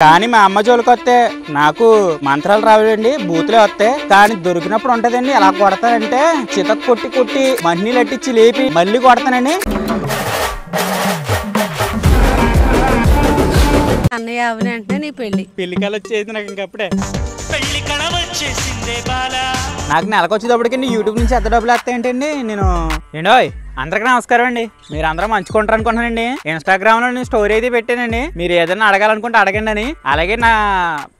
కానీ మా అమ్మ జోలికి వస్తే నాకు మంత్రాలు రావండి బూతులే వస్తాయి. కానీ దొరికినప్పుడు ఉంటదండి ఎలా కొడతానంటే చితక్ కొట్టి కొట్టి మన్నీళ్ళు అట్టించి లేపి మళ్ళీ కొడతానండి. అన్నయ్య అవును అంటే నీ పెళ్ళి పెళ్ళికాలు వచ్చేది నాకు ఇంకప్పుడే. పెళ్ళి కళ వచ్చేసిందే బాలా. నాకు నెలకు వచ్చేటప్పటికండి యూట్యూబ్ నుంచి ఎంత డబ్బులు వస్తాయంటండి నేను ఏండోయ్ అందరికీ నమస్కారం అండి. మీరు అందరూ మంచుకుంటారు అనుకుంటున్నానండి ఇన్స్టాగ్రామ్లో నేను స్టోరీ అయితే పెట్టానండి. మీరు ఏదైనా అడగాలనుకుంటే అడగండి అని. అలాగే నా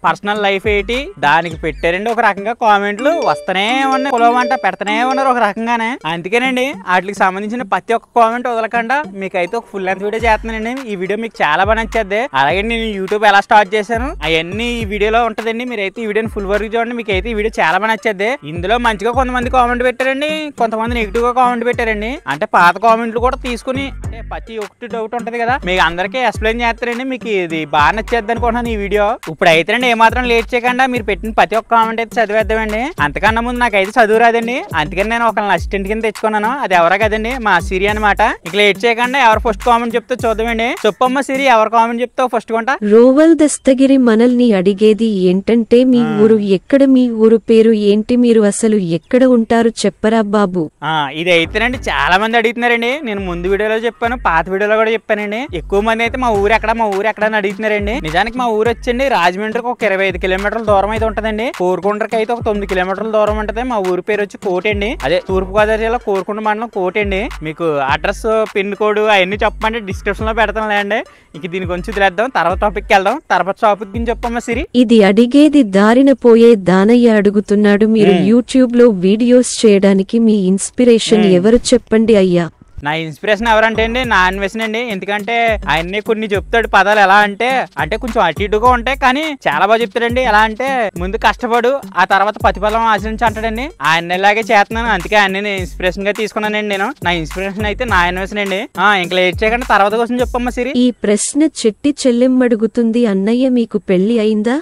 పర్సనల్ లైఫ్ ఏంటి? దానికి పెట్టారండి ఒక రకంగా కామెంట్లు. వస్తూనే ఉన్నాయి. కులవంట పెడతానే ఉన్నారు ఒక రకంగానే. అందుకేనండి వాటికి సంబంధించిన ప్రతి ఒక్క కామెంట్ వదలకుండా మీకు అయితే ఒక ఫుల్ లెంత్ వీడియో చేస్తున్నానండి. ఈ వీడియో మీకు చాలా బాగా నచ్చేద్ది. అలాగే నేను యూట్యూబ్ ఎలా స్టార్ట్ చేశాను అవన్నీ ఈ వీడియోలో ఉంటదండి. మీరు అయితే ఈ వీడియోని ఫుల్ వరకు చూడండి. మీకు అయితే ఈ వీడియో చాలా బాగా నచ్చేద్ది. ఇందులో మంచిగా కొంతమంది కామెంట్ పెట్టారండి. కొంతమంది నెగిటివ్గా కామెంట్ పెట్టారండి. అంటే పాత కామెంట్లు కూడా తీసుకుని అంటే ప్రతి ఒక్కటి డౌట్ ఉంటది కదా. మీకు అందరికీ ఎక్స్ప్లెయిన్ చేస్తారండి. మీకు ఇది బాగా నచ్చేద్ది అనుకుంటున్నాను ఈ వీడియో. ఇప్పుడు అయితే ఏమాత్రం లేట్ చేయకుండా మీరు పెట్టిన ప్రతి ఒక్క కామెంట్ అయితే చదివేద్దామండి. అంతకన్నా ముందు నాకైతే చదువు రాదండి. అందుకని నేను ఒక అసిస్టెంట్ కింద తెచ్చుకున్నాను. అది ఎవరో కదండి మా సిరి అనమాట ఇక లేట్ చేయకుండా ఎవరు ఫస్ట్ కామెంట్ చెప్తే చూద్దామండి. చెప్పమ్మ సిరి ఎవరు కామెంట్ చెప్తావు ఫస్ట్ కొంట? రోవల్ దస్తగిరి మనల్ని అడిగేది ఏంటంటే మీ ఊరు ఎక్కడ మీ ఊరు పేరు ఏంటి మీరు అసలు ఎక్కడ ఉంటారు చెప్పరా బాబు. ఆ ఇది అయితేనండి చాలా మంది అడుగుతున్నారండి. నేను ముందు వీడియోలో చెప్పాను పాత వీడియోలో కూడా చెప్పానండి. ఎక్కువ మంది అయితే మా ఊరు ఎక్కడ మా ఊరు ఎక్కడ అని అడుగుతున్నారండి. నిజానికి మా ఊరు వచ్చండి రాజమండ్రికి ఒక ఇరవై ఐదు కిలోమీటర్ల దూరం అయితే ఉంటదండి. కోరుకొండకి అయితే ఒక తొమ్మిది కిలోమీటర్ల దూరం ఉంటది. మా ఊరు పేరు వచ్చి కోటండి అదే తూర్పు గోదావరి జిల్లా కోరుకొండ మండలం కోటండి మీకు అడ్రస్ పిన్ కోడ్ అవన్నీ చెప్పమంటే డిస్క్రిప్షన్లో పెడతాం లేండి ఇంక దీని గురించి వదిలేద్దాం. తర్వాత టాపిక్ వెళ్దాం. తర్వాత టాపిక్ గురించి చెప్పమ్మా సిరి. ఇది అడిగేది దారిన పోయే దానయ్య అడుగుతున్నాడు. మీరు యూట్యూబ్లో వీడియోస్ చేయడానికి మీ ఇన్స్పిరేషన్ ఎవరు చెప్పండి అయ్యా? నా ఇన్స్పిరేషన్ ఎవరంటే అండి నా అన్వేషణ అండి. ఎందుకంటే ఆయన్ని కొన్ని చెప్తాడు పదాలు ఎలా అంటే అంటే కొంచెం అటు ఇటుగా ఉంటాయి కానీ చాలా బాగా చెప్తాడండి. ఎలా అంటే ముందు కష్టపడు ఆ తర్వాత ప్రతిఫలం ఆశించి అంటాడండి. ఆయన ఇలాగే చేస్తున్నాను అందుకే ఆయన ఇన్స్పిరేషన్గా తీసుకున్నానండి నేను. నా ఇన్స్పిరేషన్ అయితే నా అన్వేషణ అండి. ఇంకా లేట్ చేయకుండా తర్వాత కోసం చెప్పమ్మా సిరి. ఈ ప్రశ్న చెట్టి చెల్లెమ్మడుగుతుంది అన్నయ్య మీకు పెళ్ళి అయిందా.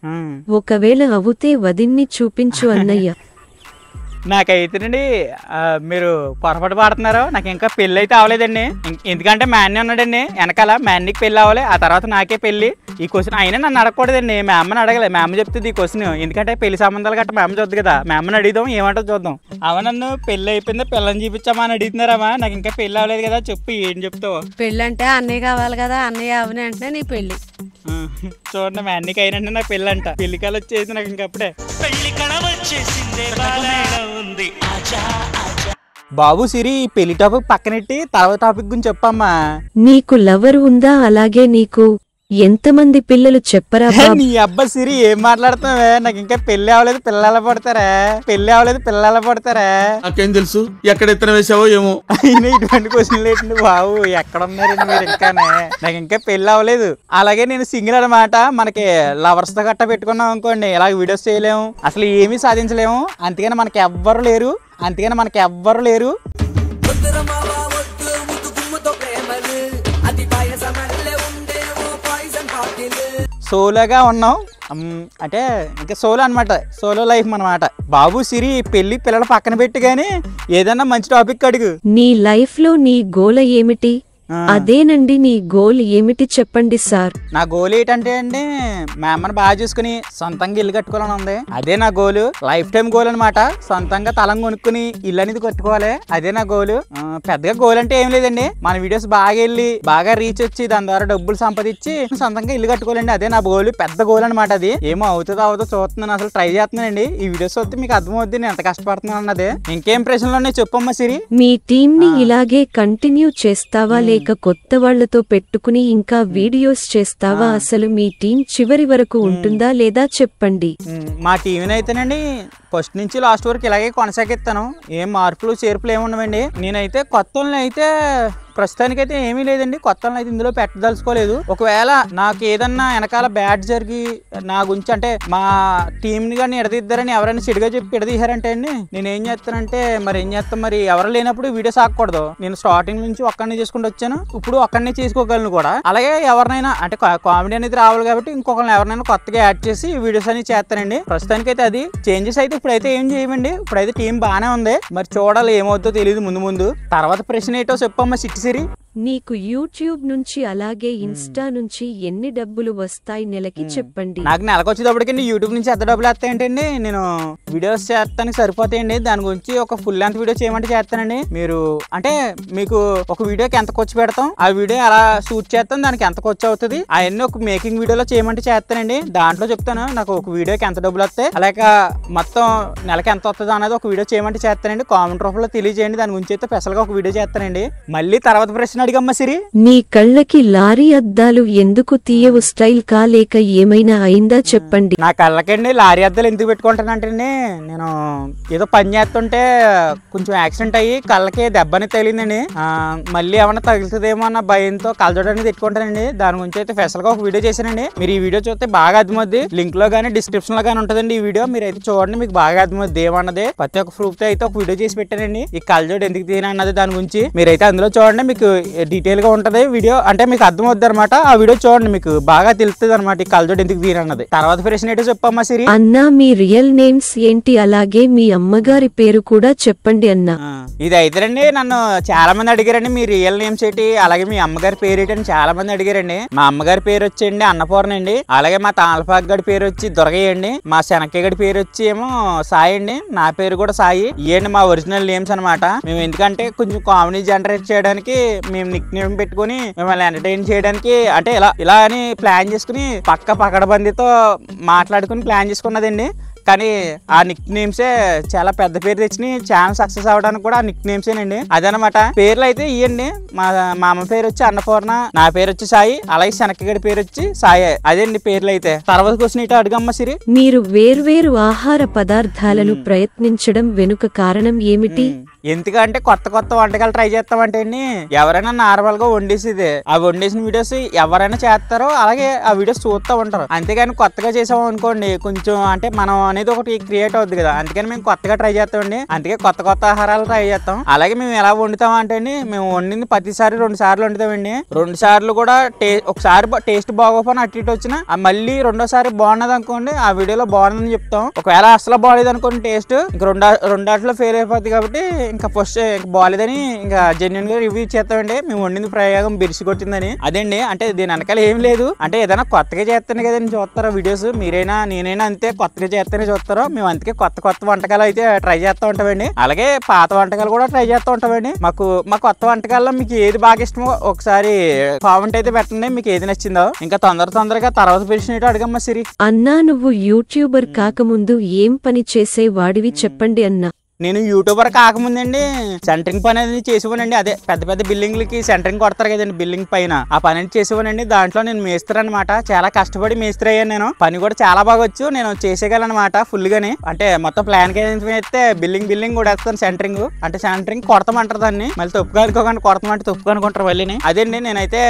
ఒకవేళ అవుతే వదిన్ని చూపించు అన్నయ్య. నాకైతేనండి ఆ, మీరు పొరపాటు పడుతున్నారు. నాకు ఇంకా పెళ్ళి అయితే అవ్వలేదండి ఎందుకంటే మా అన్న ఉన్నాడండి. వెనకాల మా అన్నకి పెళ్ళి అవ్వాలి. ఆ తర్వాత నాకే పెళ్ళి. ఈ క్వశ్చన్ అయినా నన్ను అడగకూడదండి. మా అమ్మని అడగలే. మా అమ్మ చెప్తుంది ఈ క్వశ్చన్. ఎందుకంటే పెళ్ళి సంబంధాలు గట్ట మా అమ్మ చూద్దు కదా. మా అమ్మని అడుగుదాం ఏమంటుందో చూద్దాం. అవ నన్ను పెళ్ళి అయిపోయిందా పిల్లని చూపించామా అని అడుగుతున్నారమ్మా నాకు ఇంకా పెళ్ళి అవ్వలేదు కదా. చెప్పు ఏం చెప్తావు? పెళ్ళి అంటే అన్నయ్య కావాలి కదా. అన్నయ్య అవును అంటే నీ పెళ్ళి ఆ, చూడండి మా అన్నకి అయినంటే నాకు పెళ్ళి అంట పెళ్ళి కాలు వచ్చేసి నాకు ఇంకప్పుడే. పెళ్ళి కళ వచ్చేసిందే ఉంది బాబు సిరి పెళ్ళి టాపిక్ పక్కనెట్టి తర్వాత టాపిక్ గురించి చెప్పమ్మా. నీకు లవర్ ఉందా? అలాగే నీకు ఎంతమంది పిల్లలు చెప్పరా బాబు? నీ అబ్బా సిరి ఏం మాట్లాడుతున్నావే? నాకు ఇంకా పెళ్ళి అవ్వలేదు పిల్లల పడతారా. పెళ్ళి అవ్వలేదు పిల్లల పడతారా. నాకేం తెలుసు? ఎక్కడ ఎత్తన వేసావో ఏమో? అయినా ఇటువంటి క్వశ్చన్ ఏంటండి బాబు ఎక్కడ ఉన్నారండి మీరు ఇంకానే? నాకు ఇంకా పెళ్ళి అవ్వలేదు. అలాగే నేను సింగిల్ అనమాట మనకి లవర్స్తో గట్ట పెట్టుకున్నాం అనుకోండి. ఇలా వీడియోస్ చేయలేము. అసలు ఏమీ సాధించలేము. అందుకని మనకి ఎవ్వరు లేరు. అందుకని మనకి ఎవ్వరు లేరు. సోలోగా ఉన్నాం. అంటే ఇంకా సోలో అన్నమాట. సోలో లైఫ్ అన్నమాట. బాబు సిరి పెళ్ళి పిల్లల పక్కన పెట్టి కానీ ఏదన్నా మంచి టాపిక్ అడుగు. నీ లైఫ్లో నీ గోల ఏమిటి? అదేనండి నీ గోల్ ఏమిటి చెప్పండి సార్. నా గోల్ ఏంటంటే అండి మా అమ్మని బాగా చూసుకుని సొంతంగా ఇల్లు కట్టుకోవాలని ఉంది. అదే నా గోలు. లైఫ్ టైం గోల్ అనమాట సొంతంగా తలం కొనుక్కుని ఇల్లు అనేది కట్టుకోవాలి. అదే నా గోలు. పెద్దగా గోల్ అంటే ఏం లేదండి. మన వీడియోస్ బాగా వెళ్ళి బాగా రీచ్ వచ్చి దాని ద్వారా డబ్బులు సంపాదించి సొంతంగా ఇల్లు కట్టుకోవాలండి. అదే నా గోల్. పెద్ద గోల్ అనమాట అది. ఏమో అవుతుందో అవుతుందో చూస్తున్నాను. అసలు ట్రై చేస్తున్నానండి. ఈ వీడియోస్ వస్తే మీకు అర్థమవుద్ది. నేను ఎంత కష్టపడుతున్నాను అన్నది ఇంకేం ప్రశ్నలు ఉన్నాయి చెప్పమ్మా సిరి. మీ టీం ని ఇలాగే కంటిన్యూ చేస్తావా లేక కొత్త వాళ్ళతో పెట్టుకుని ఇంకా వీడియోస్ చేస్తావా? అసలు మీ టీం చివరి వరకు ఉంటుందా లేదా చెప్పండి. మా టీవీని అయితేనండి ఫస్ట్ నుంచి లాస్ట్ వరకు ఇలాగే కొనసాగిస్తాను. ఏం మార్పులు చేర్పులు ఏమి ఉండవండి. నేనైతే కొత్త అయితే ప్రస్తుతానికైతే ఏమీ లేదండి. కొత్త అయితే ఇందులో పెట్టదలుచుకోలేదు. ఒకవేళ నాకు ఏదన్నా వెనకాల బ్యాట్ జరిగి నా గురించి అంటే మా టీంని కానీ ఎడదీద్దారని ఎవరైనా చెడుగా చెప్పి ఎడదీశారంటే అండి నేను ఏం చేస్తానంటే మరి ఏం చేస్తాం? మరి ఎవరు లేనప్పుడు వీడియోస్ ఆగకూడదు నేను స్టార్టింగ్ నుంచి ఒక్కడిని చేసుకుంటూ వచ్చాను. ఇప్పుడు ఒక్కడిని చేసుకోగలను కూడా. అలాగే ఎవరినైనా అంటే కామెడీ అనేది రావాలి కాబట్టి ఇంకొకరిని ఎవరినైనా కొత్తగా యాడ్ చేసి వీడియోస్ అనేది చేస్తానండి. ప్రస్తుతానికి అయితే అది. చేంజెస్ అయితే ఇప్పుడైతే ఏం చేయమండి. ఇప్పుడైతే టీం బాగానే ఉంది. మరి చూడాలి ఏమవుతుందో తెలియదు ముందు ముందు. తర్వాత ప్రశ్న ఏంటో చెప్పమ్మా సిక్స్ సిరి నీకు యూట్యూబ్ నుంచి అలాగే ఇన్స్టా నుంచి ఎన్ని డబ్బులు వస్తాయి నెలకి చెప్పండి. నాకు నెలకు వచ్చేటప్పటికి యూట్యూబ్ నుంచి ఎంత డబ్బులు వస్తాయంటండి? నేను వీడియోస్ చేస్తానికి సరిపోతాయండి. దాని గురించి ఒక ఫుల్ లెంత్ వీడియో చేయమంటే చేస్తానండి. మీరు అంటే మీకు ఒక వీడియోకి ఎంత ఖర్చు పెడతాం? ఆ వీడియో ఎలా షూట్ చేస్తాం? దానికి ఎంత ఖర్చు అవుతుంది? అవన్నీ ఒక మేకింగ్ వీడియోలో చేయమంటే చేస్తానండి. దాంట్లో చెప్తాను నాకు ఒక వీడియోకి ఎంత డబ్బులు వస్తాయి? అలాగే మొత్తం నెలకి ఎంత వస్తుంది అనేది ఒక వీడియో చేయమంటే చేస్తానండి. కామెంట్ రూపంలో తెలియజేయండి. దాని గురించి అయితే స్పెషల్గా ఒక వీడియో చేస్తానండి. మళ్ళీ తర్వాత ప్రశ్న అడిగమ్మ సిరి? నీ కళ్ళకి లారీ అద్దాలు ఎందుకు తీయవు స్టైల్ కా లేక ఏమైనా అయిందా చెప్పండి. నా కళ్ళకండి లారీ అద్దాలు ఎందుకు పెట్టుకుంటానంటే నేను ఏదో పని చేస్తుంటే కొంచెం యాక్సిడెంట్ అయ్యి కళ్ళకి దెబ్బని తగిలిందండి. మళ్ళీ ఏమన్నా తగులుతుందేమో అన్న భయంతో కళ్ళజోడని తెచ్చుకుంటానండి దాని గురించి అయితే స్పెషల్గా ఒక వీడియో చేశానండి. మీరు ఈ వీడియో చూస్తే బాగా అర్థమవుద్ది. లింక్లో కానీ డిస్క్రిప్షన్లో కానీ ఉంటుందండి ఈ వీడియో. మీరు అయితే చూడండి మీకు బాగా అర్థమవుద్ది ఏమన్నది. ప్రతి ఒక్క ప్రూఫ్తో అయితే ఒక వీడియో చేసి పెట్టానండి. ఈ కళ్ళజోడు ఎందుకు తీయను అన్నది దాని గురించి మీరైతే అందులో చూడండి. మీకు డీటెయిల్గా ఉంటది. వీడియో అంటే మీకు అర్థమవుద్ది అనమాట ఆ వీడియో చూడండి మీకు బాగా తెలుస్తుంది అనమాట ఈ కళ్ళజోడు ఎందుకు తీయను అన్నది తర్వాత ప్రశ్న ఏంటో చెప్పమ్మా సిరి. అన్నా మీ రియల్ నేమ్స్ ఏంటి? అలాగే మీ అమ్మగారి పేరు కూడా చెప్పండి అన్నా. ఇది అయితేనండి నన్ను చాలా మంది అడిగారండి మీ రియల్ నేమ్స్ ఏంటి అలాగే మీ అమ్మగారి పేరు ఏంటి అని చాలా మంది అడిగారండి. మా అమ్మగారి పేరు వచ్చండి అన్నపూర్ణ అండి. అలాగే మా తాళపాక్ గడి పేరు వచ్చి దొరగయ్య అండి. మా శనక్య గడి పేరు వచ్చి ఏమో సాయి అండి. నా పేరు కూడా సాయి. ఇవన్నీ మా ఒరిజినల్ నేమ్స్ అన్నమాట. మేము ఎందుకంటే కొంచెం కామెడీ జనరేట్ చేయడానికి మేము నిక్ నేమ్ పెట్టుకుని మిమ్మల్ని ఎంటర్టైన్ చేయడానికి అంటే ఇలా ఇలా అని ప్లాన్ చేసుకుని పక్క పకడబందీతో మాట్లాడుకుని ప్లాన్ చేసుకున్నదండి. కానీ ఆ నిక్ నేమ్సే చాలా పెద్ద పేరు తెచ్చి ఛానల్ సక్సెస్ అవడానికి కూడా ఆ నిక్ నేమ్సేనండి అదనమాట. పేర్లు అయితే ఇవ్వండి మా మా అమ్మ పేరు వచ్చి అన్నపూర్ణ నా పేరు వచ్చి సాయి అలాగే శనక్కగడి పేరు వచ్చి సాయి. అదేండి పేర్లు అయితే. తర్వాత క్వశ్చన్ ఇటు అడుగమ్మ సిరి. మీరు వేర్వేరు ఆహార పదార్థాలను ప్రయత్నించడం వెనుక కారణం ఏమిటి? ఎందుకంటే కొత్త కొత్త వంటకాలు ట్రై చేస్తామంటే అండి ఎవరైనా నార్మల్గా వండేసిదే. ఆ వండేసిన వీడియోస్ ఎవరైనా చేస్తారో అలాగే ఆ వీడియోస్ చూస్తూ ఉంటారు. అంతేగాని కొత్తగా చేసాం అనుకోండి కొంచెం అంటే మనం అనేది ఒకటి క్రియేట్ అవుద్ది కదా. అందుకని మేము కొత్తగా ట్రై చేస్తామండి. అందుకే కొత్త కొత్త ఆహారాలు ట్రై చేస్తాం. అలాగే మేము ఎలా వండుతాం అంటే అండి మేము వండింది ప్రతిసారి రెండు సార్లు వండుతామండి. రెండు సార్లు కూడా టే ఒకసారి టేస్ట్ బాగోపోయిన అటు ఇటు వచ్చినా మళ్ళీ రెండోసారి బాగున్నది అనుకోండి ఆ వీడియోలో బాగుందని చెప్తాం. ఒకవేళ అసలు బాగాలేదు అనుకోండి టేస్ట్ ఇంక రెండు రెండాట్లో ఫెయిల్ అయిపోద్ది కాబట్టి ఇంకా ఫస్ట్ బాగాలేదని ఇంకా జెన్యున్గా రివ్యూ చేస్తామండి మేము వండింది ప్రయోగం బిరిసి కొట్టిందని. అదండి అంటే దీని వెనకాల ఏం లేదు. అంటే ఏదైనా కొత్తగా చేస్తాను కదండి చూస్తారా వీడియోస్ మీరైనా నేనైనా అంతే కొత్తగా చేస్తేనే చూస్తారో. మేము అందుకే కొత్త కొత్త వంటకాలు అయితే ట్రై చేస్తూ ఉంటామండి. అలాగే పాత వంటకాలు కూడా ట్రై చేస్తూ ఉంటామండి. మాకు మా కొత్త వంటకాల్లో మీకు ఏది బాగా ఇష్టమో ఒకసారి కామెంట్ అయితే పెట్టండి. మీకు ఏది నచ్చిందో. ఇంకా తొందర తొందరగా తర్వాత పిలిచినట్టు అడగమ్మా సిరి. అన్నా నువ్వు యూట్యూబర్ కాకముందు ఏం పని చేసేవాడివి చెప్పండి అన్నా. నేను యూట్యూబర్ కాకముందండి సెంటరింగ్ పని అనేది చేసేవానండి. అదే పెద్ద పెద్ద బిల్డింగ్లకి సెంటరింగ్ కొడతారు కదండి బిల్డింగ్ పైన. ఆ పని అనేది చేసేవానండి. దాంట్లో నేను మేస్త్రి అనమాట చాలా కష్టపడి మేస్త్రి అయ్యాను నేను. పని కూడా చాలా బాగా వచ్చు. నేను చేసేయగలనమాట ఫుల్ గాని అంటే మొత్తం ప్లాన్ అయితే బిల్డింగ్ బిల్డింగ్ కూడా వేస్తాను సెంటరింగ్ అంటే సెంటరింగ్ కొడతామంటారు దాన్ని. మళ్ళీ తప్పుగా అనుకోకుండా కొడతామంటే తప్పుగా అనుకుంటారు మళ్ళీ అదండి నేనైతే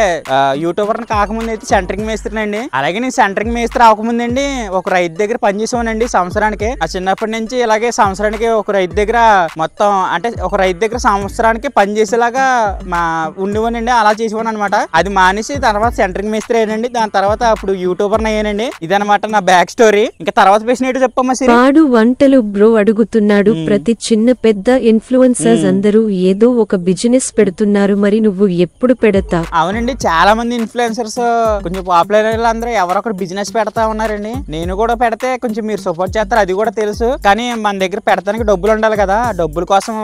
యూట్యూబర్ కాకముందు అయితే సెంటరింగ్ మేస్త్రినండి అలాగే నేను సెంటరింగ్ మేస్త్రి అవకముందండి ఒక రైతు దగ్గర పనిచేసేవానండి సంవత్సరానికి. ఆ చిన్నప్పటి నుంచి ఇలాగే సంవత్సరానికి ఒక రైతు దగ్గర మొత్తం అంటే ఒక రైతు దగ్గర సంవత్సరానికి పని చేసేలాగా మా ఉండేవానండి అలా చేసేవాను అనమాట అది మానేసి తర్వాత సెంటరింగ్ మేస్త్రి అయ్యానండి. దాని తర్వాత అప్పుడు యూట్యూబర్ అయ్యానండి. ఇదనమాట నా బ్యాక్ స్టోరీ. ఇంకా తర్వాత ప్రశ్న ఏంటో చెప్పమ్మా సిరి. పాడు వంటలు బ్రో అడుగుతున్నాడు. ప్రతి చిన్న పెద్ద ఇన్ఫ్లుయెన్సర్స్ అందరూ ఏదో ఒక బిజినెస్ పెడుతున్నారు. మరి నువ్వు ఎప్పుడు పెడతా? అవునండి చాలా మంది ఇన్ఫ్లుయెన్సర్స్ కొంచెం పాపులర్ అందరూ ఎవరొకరు బిజినెస్ పెడతా ఉన్నారండి. నేను కూడా పెడితే కొంచెం మీరు సపోర్ట్ చేస్తారు అది కూడా తెలుసు. కానీ మన దగ్గర పెడతానికి డబ్బులు ఉండాలి కదా. డబ్బుల కోసం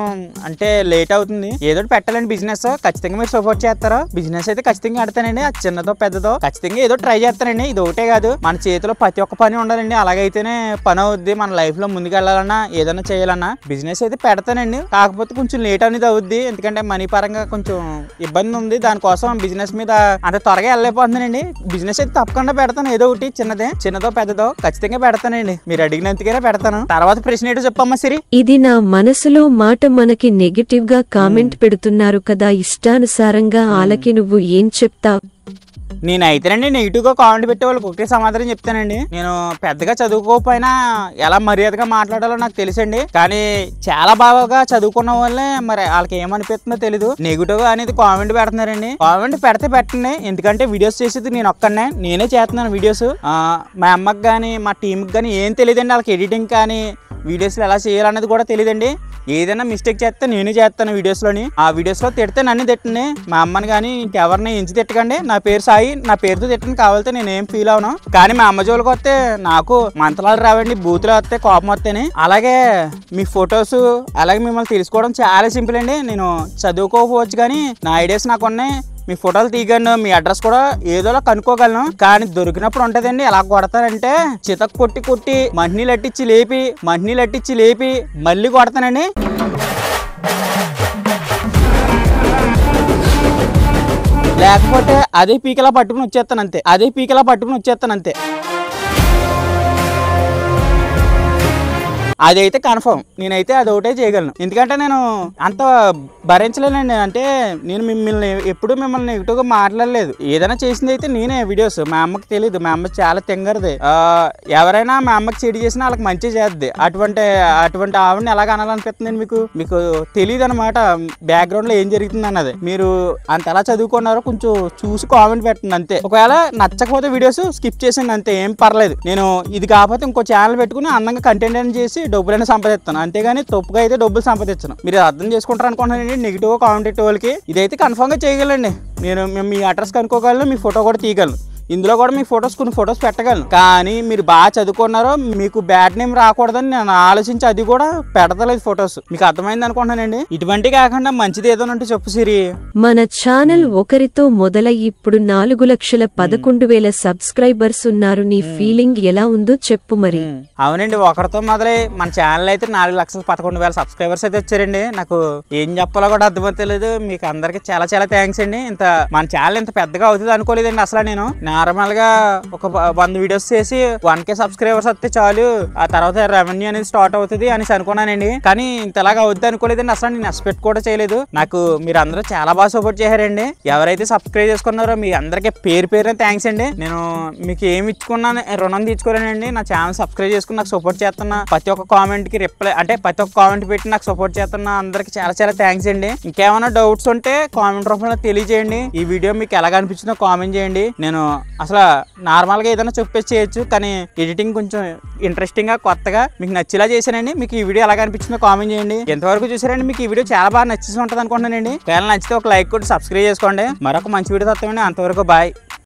అంటే లేట్ అవుతుంది. ఏదో పెట్టాలండి బిజినెస్. ఖచ్చితంగా మీరు సపోర్ట్ చేస్తారా? బిజినెస్ అయితే ఖచ్చితంగా పెడతానండి అది చిన్నదో పెద్దదో ఖచ్చితంగా ఏదో ట్రై చేస్తానండి. ఇది ఒకటే కాదు. మన చేతిలో ప్రతి ఒక్క పని ఉండాలండి. అలాగైతేనే పని అవుద్ది. మన లైఫ్లో ముందుకు వెళ్ళాలన్నా ఏదైనా చేయాలన్నా బిజినెస్ అయితే పెడతానండి. కాకపోతే కొంచెం లేట్ అనేది అవుద్ది. ఎందుకంటే మనీ పరంగా కొంచెం ఇబ్బంది ఉంది. దానికోసం బిజినెస్ మీద అంత త్వరగా వెళ్ళలేకపోతున్నానండి. బిజినెస్ అయితే తప్పకుండా పెడతాను. ఏదో ఒకటి చిన్నదే. చిన్నదో పెద్దదో ఖచ్చితంగా పెడతానండి. మీరు అడిగినంతకైనా పెడతాను. తర్వాత ప్రశ్న ఏంటో చెప్పమ్మా సిరి. ఇది నా మనసులో మాట మనకి నెగటివ్గా కామెంట్ పెడుతున్నారు కదా ఇష్టానుసారంగా ఆలకి నువ్వు ఏం చెప్తావ్? నేనైతేనండి నెగిటివ్గా కామెంట్ పెట్టే వాళ్ళకి ఒకటే సమాధానం చెప్తానండి. నేను పెద్దగా చదువుకోకపోయినా ఎలా మర్యాదగా మాట్లాడాలో నాకు తెలుసండి. కానీ చాలా బాగా చదువుకున్న వాళ్ళే మరి వాళ్ళకి ఏమనిపిస్తుందో తెలీదు. నెగిటివ్గా అనేది కామెంట్ పెడుతున్నారండి. కామెంట్ పెడితే పెట్టండి. ఎందుకంటే వీడియోస్ చేసేది నేను ఒక్కనే నేనే చేస్తున్నాను వీడియోస్ మా అమ్మకి కానీ మా టీంకి కానీ ఏం తెలియదండి. వాళ్ళకి ఎడిటింగ్ కానీ వీడియోస్లో ఎలా చేయాలనేది కూడా తెలియదండి ఏదైనా మిస్టేక్ చేస్తే నేనే చేస్తాను వీడియోస్లోని ఆ వీడియోస్లో తిడితే నన్ను తిట్టండి మా అమ్మని కానీ ఇంకెవరిని ఎంచి తిట్టకండి. నా పేరు సాయి నా పేరుతో తిట్టండి కావాలితే నేను ఏం ఫీల్ అవను. కానీ మా అమ్మ జోలికి వస్తే నాకు మంతలాలు రావండి బూతులు వస్తే కోపం వస్తేనే. అలాగే మీ ఫొటోస్ అలాగే మిమ్మల్ని తెలుసుకోవడం చాలా సింపుల్ అండి. నేను చదువుకోకపోవచ్చు కానీ నా ఐడియాస్ నాకు ఉన్నాయి. మీ ఫోటోలు తీయగలను మీ అడ్రస్ కూడా ఏదోలా కనుక్కోగలను. కానీ దొరికినప్పుడు ఉంటదండి ఎలా కొడతానంటే చితక్ కొట్టి కొట్టి మంటినీళ్ళు అట్టించి లేపి మంటినీళ్ళు అట్టించి లేపి మళ్ళీ కొడతానండి. లేకపోతే అదే పీకలా పట్టుకుని వచ్చేస్తాను అంతే అదే పీకలా పట్టుకుని వచ్చేస్తాను అంతే. అదైతే కన్ఫర్మ్ నేనైతే అది ఒకటే చేయగలను. ఎందుకంటే నేను అంత భరించలేనండి. అంటే నేను మిమ్మల్ని ఎప్పుడు మిమ్మల్ని నెగిటివ్గా మాట్లాడలేదు. ఏదైనా చేసింది అయితే నేనే వీడియోస్ మా అమ్మకి తెలియదు మా అమ్మ చాలా తింగరది. ఎవరైనా మా అమ్మకి చెడు చేసినా వాళ్ళకి మంచి చేద్ది. అటువంటి అటువంటి ఆవిడని ఎలాగ అనాలనిపిస్తుంది మీకు? మీకు తెలియదు అనమాట బ్యాక్గ్రౌండ్లో ఏం జరుగుతుంది అన్నది. మీరు అంత ఎలా చదువుకున్నారో కొంచెం చూసి కామెంట్ పెట్టండి అంతే. ఒకవేళ నచ్చకపోతే వీడియోస్ స్కిప్ చేసింది అంతే. ఏం పర్లేదు. నేను ఇది కాకపోతే ఇంకో ఛానల్ పెట్టుకుని అందంగా కంటెంట్ అని చేసి డబ్బులైనా సంపాదిస్తాను అంతేగాని తప్పుగా అయితే డబ్బులు సంపాదించను మీరు అర్థం చేసుకుంటారు అనుకుంటున్నానండి నెగిటివ్ కామెంట్ పెట్టే వాళ్ళకి ఇదైతే కన్ఫర్మ్గా చేయగలండి నేను మీ అడ్రస్ కనుక్కోగలను మీ ఫోటో కూడా తీయగలను. ఇందులో కూడా మీ ఫొటోస్ కొన్ని ఫొటోస్ పెట్టగలను. కానీ మీరు బాగా చదువుకున్నారో మీకు బ్యాడ్ నేమ్ రాకూడదని నేను ఆలోచించి అది కూడా పెడతలేదు ఫొటోస్ మీకు అర్థమైంది అనుకుంటున్నానండి? ఇటువంటి కాకుండా మంచిది ఏదో ఉంటే చెప్పు సిరి. మన ఛానల్ ఒకరితో మొదలై ఇప్పుడు నాలుగు లక్షల పదకొండు వేల సబ్స్క్రైబర్స్ ఉన్నారు. నీ ఫీలింగ్ ఎలా ఉందో చెప్పు మరి. అవునండి ఒకరితో మొదలై మన ఛానల్ అయితే నాలుగు లక్షల పదకొండు వేల సబ్స్క్రైబర్స్ అయితే వచ్చారండి. నాకు ఏం చెప్పాలో కూడా అర్థమవుతలేదు. మీకు అందరికి చాలా చాలా థ్యాంక్స్ అండి. ఇంత మన ఛానల్ ఇంత పెద్దగా అవుతుంది అనుకోలేదండి అసలు నేను. నార్మల్ నార్మల్గా ఒక వంద వీడియోస్ చేసి వన్ కే సబ్స్క్రైబర్స్ వస్తే చాలు. ఆ తర్వాత రెవెన్యూ అనేది స్టార్ట్ అవుతుంది అనేసి అనుకున్నానండి. కానీ ఇంతలాగా అవుద్ది అనుకోలేదండి. అసలు నేను ఎక్స్పెక్ట్ కూడా చేయలేదు. నాకు మీరు అందరూ చాలా బాగా సపోర్ట్ చేశారండి. ఎవరైతే సబ్స్క్రైబ్ చేసుకున్నారో మీ అందరికీ పేరు పేరున థ్యాంక్స్ అండి. నేను మీకు ఏమి ఇచ్చుకున్నాను రుణం తీర్చుకోలేనండి. నా ఛానల్ సబ్స్క్రైబ్ చేసుకుని నాకు సపోర్ట్ చేస్తున్నా ప్రతి ఒక్క కామెంట్కి రిప్లై అంటే ప్రతి ఒక్క కామెంట్ పెట్టి నాకు సపోర్ట్ చేస్తున్న అందరికి చాలా చాలా థ్యాంక్స్ అండి. ఇంకేమైనా డౌట్స్ ఉంటే కామెంట్ రూపంలో తెలియజేయండి. ఈ వీడియో మీకు ఎలా అనిపించిందో కామెంట్ చేయండి. నేను అసలు నార్మల్గా ఏదైనా చెప్పేసి చేయొచ్చు కానీ ఎడిటింగ్ కొంచెం ఇంట్రెస్టింగ్గా కొత్తగా మీకు నచ్చేలా చేశానండి. మీకు ఈ వీడియో ఎలా అనిపించిందో కామెంట్ చేయండి. ఎంతవరకు చూసారండి మీకు ఈ వీడియో చాలా బాగా నచ్చేసి ఉంటుంది అనుకుంటున్నానండి ఒకవేళ నచ్చితే ఒక లైక్ కూడా సబ్స్క్రైబ్ చేసుకోండి. మరొక మంచి వీడియో తత్వండి అంతవరకు బాయ్.